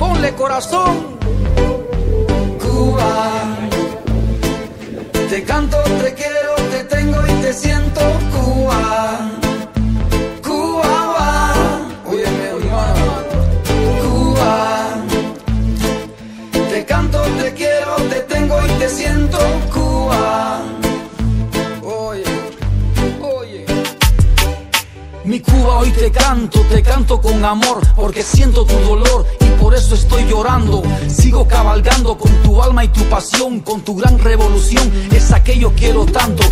ponle corazón. Cuba, te canto, te quiero, te Mi Cuba hoy te canto, te canto con amor, porque siento tu dolor y por eso estoy llorando. Sigo cabalgando con tu alma y tu pasión, con tu gran revolución, es aquello quiero tanto.